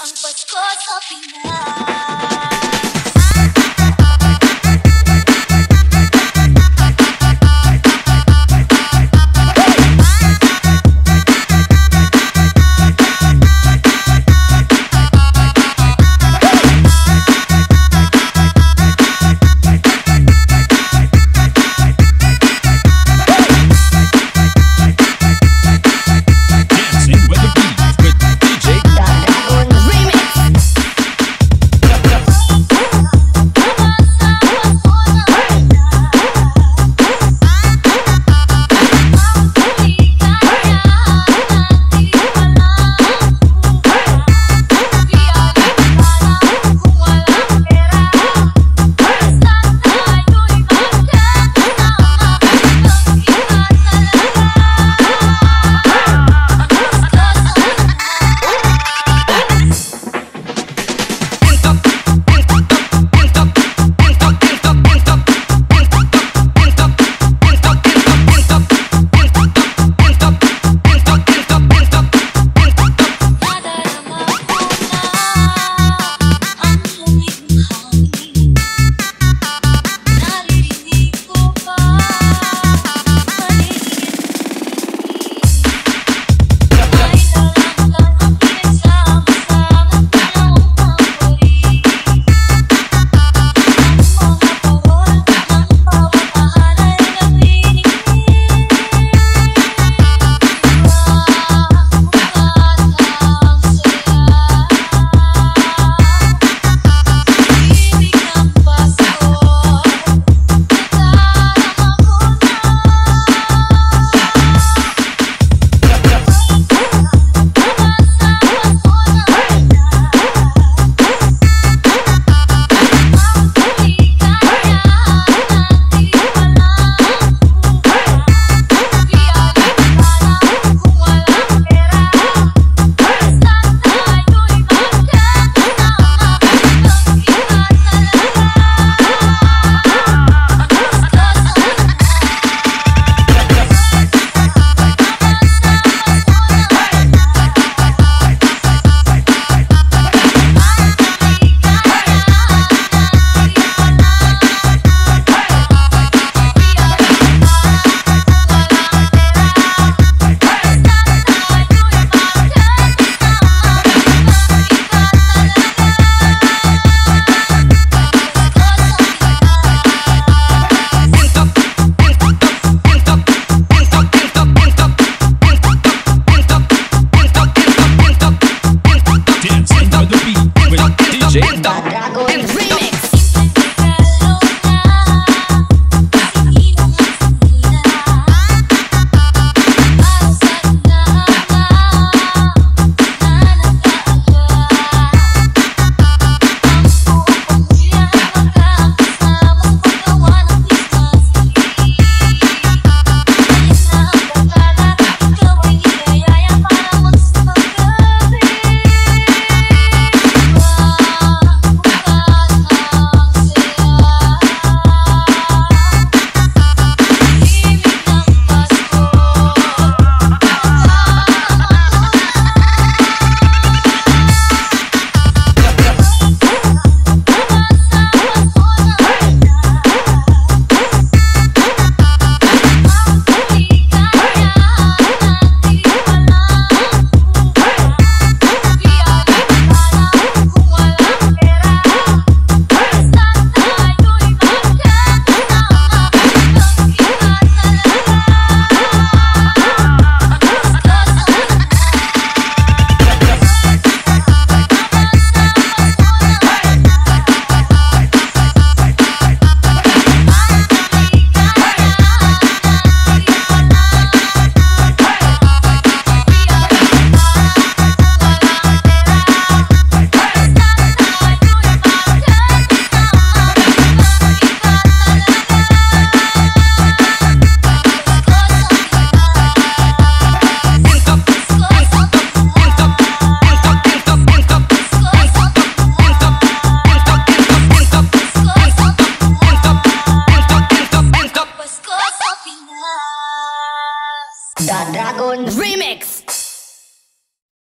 Ang Pasko sa Pinas